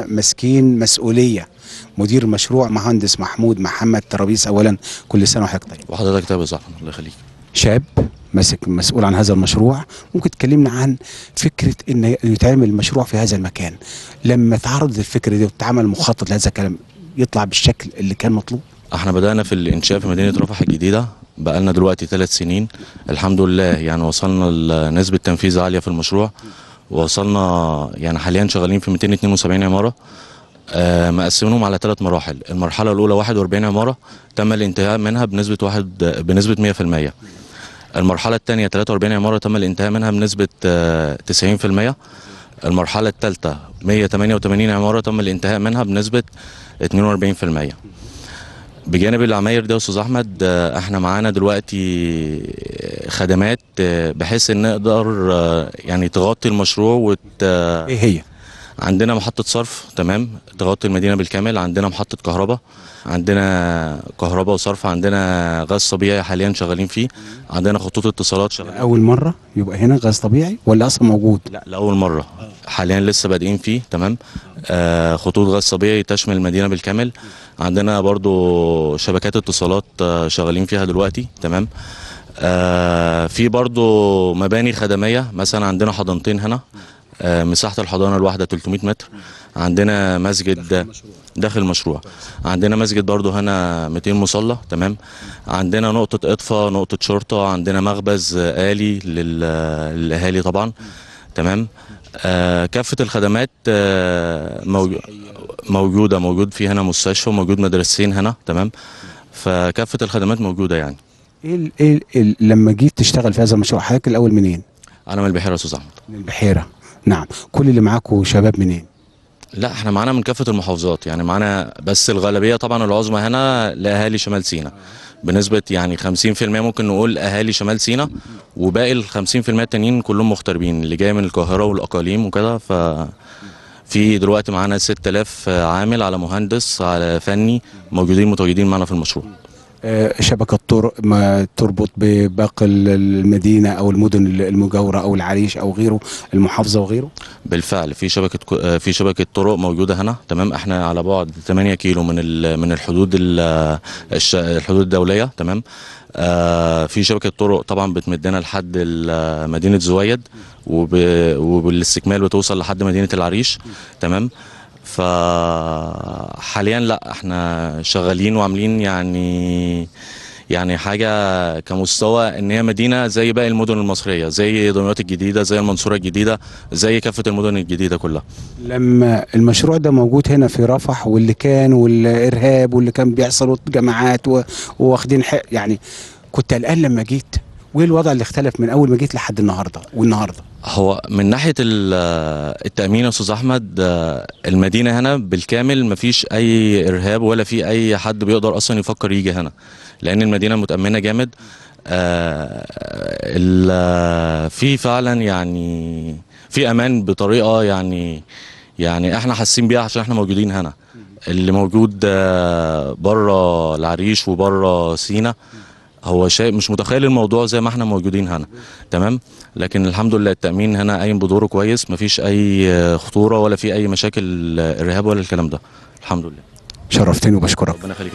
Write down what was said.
ماسكين مسؤولية. مدير المشروع مهندس محمود محمد ترابيس. اولا كل سنة وحضرتك طيب. وحضرتك طيب يا صاحبي الله يخليك. شاب ماسك مسؤول عن هذا المشروع. ممكن تكلمنا عن فكرة ان يتعمل المشروع في هذا المكان. لما تعرض الفكرة دي وتعمل مخطط لهذا الكلام يطلع بالشكل اللي كان مطلوب؟ إحنا بدأنا في الإنشاء في مدينة رفح الجديدة. بقالنا دلوقتي ثلاث سنين. الحمد لله يعني وصلنا لنسبة تنفيذ عالية في المشروع. وصلنا يعني حاليا شغالين في 272 عمارة. آه مقسمينهم على ثلاث مراحل. المرحلة الأولى 41 عمارة تم الانتهاء منها بنسبة واحد بنسبة 100% المرحلة الثانية 43 عمارة تم الانتهاء منها بنسبة آه 90% المرحلة الثالثة 188 عمارة تم الانتهاء منها بنسبة 42% بجانب العماير ده يا أستاذ أحمد آه، إحنا معانا دلوقتي خدمات آه، بحيث إن نقدر آه، يعني تغطي المشروع وت إيه هي؟ عندنا محطة صرف تمام؟ تغطي المدينة بالكامل عندنا محطة كهرباء عندنا كهرباء وصرف عندنا غاز طبيعي حاليا شغالين فيه عندنا خطوط اتصالات شغالين أول مرة يبقى هنا غاز طبيعي ولا أصلا موجود؟ لا لأول مرة. حاليا لسه بادئين فيه تمام؟ آه خطوط غاز طبيعي تشمل المدينة بالكامل. عندنا برضو شبكات اتصالات آه شغالين فيها دلوقتي. تمام. آه في برضو مباني خدمية. مثلا عندنا حضانتين هنا. آه مساحة الحضانة الواحدة 300 متر. عندنا مسجد داخل المشروع. عندنا مسجد برضو هنا 200 مصلى. تمام. عندنا نقطة إطفاء نقطة شرطة. عندنا مخبز آه، آلي لل- للأهالي طبعا. تمام. آه كافة الخدمات آه موجو- موجودة موجود في هنا مستشفى موجود مدرستين هنا تمام؟ فكافة الخدمات موجودة يعني. إيه ال- إيه ال- لما جيت تشتغل في هذا المشروع حضرتك الأول منين؟ أنا من البحيرة يا أستاذ أحمد. من البحيرة. نعم. كل اللي معاكم شباب منين؟ لا إحنا معانا من كافة المحافظات يعني معانا بس الغالبية طبعا العظمى هنا لأهالي شمال سيناء. بنسبة يعني 50% ممكن نقول أهالي شمال سيناء. وباقي ال 50% التانيين كلهم مغتربين اللي جاي من القاهرة والأقاليم وكده. ف في دلوقتي معانا 6000 عامل على مهندس على فني موجودين متواجدين معانا في المشروع. آه، شبكة طرق ما تربط بباقي ال- المدينة أو المدن المجاورة أو العريش أو غيره المحافظة وغيره بالفعل في شبكة آه، في شبكة طرق موجودة هنا. تمام إحنا على بعد 8 كيلو من من الحدود الحدود الدولية. تمام آه في شبكة طرق طبعا بتمدنا لحد مدينة زويد وب- وبالاستكمال بتوصل لحد مدينة العريش. تمام فحاليا لا إحنا شغالين وعاملين يعني يعني حاجة كمستوى إن هي مدينة زي باقي المدن المصرية زي دمياط الجديدة زي المنصورة الجديدة زي كافة المدن الجديدة كلها. لما المشروع ده موجود هنا في رفح واللي كان والإرهاب واللي كان بيحصل جماعات وواخدين حق يعني كنت قلقان لما جيت. وإيه الوضع اللي اختلف من أول ما جيت لحد النهاردة والنهاردة؟ هو من ناحية ال- التأمين يا أستاذ أحمد آه، المدينة هنا بالكامل مفيش أي إرهاب ولا في أي حد بيقدر أصلا يفكر يجي هنا لأن المدينة متأمنة جامد. آه، ال- في فعلا يعني في أمان بطريقة يعني يعني إحنا حاسين بيها عشان إحنا موجودين هنا. اللي موجود بره العريش وبره سينا هو شيء مش متخيل الموضوع زي ما إحنا موجودين هنا. تمام؟ لكن الحمد لله التأمين هنا قايم بدوره كويس مفيش أي خطورة ولا في أي مشاكل ارهاب ولا الكلام ده. الحمد لله. شرفتني وبشكرك. ربنا يخليك.